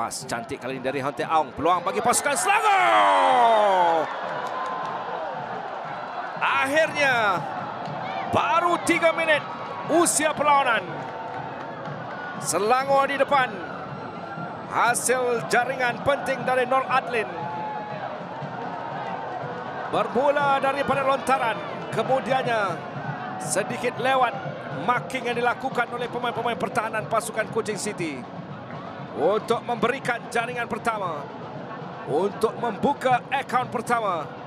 Pas cantik kali ini dari Hante Aung. Peluang bagi pasukan Selangor. Akhirnya baru tiga minit usia perlawanan. Selangor di depan. Hasil jaringan penting dari Nur Adlin. Bermula daripada lontaran. Kemudiannya sedikit lewat marking yang dilakukan oleh pemain-pemain pertahanan pasukan Kuching City. Untuk memberikan jaringan pertama. Untuk membuka akaun pertama.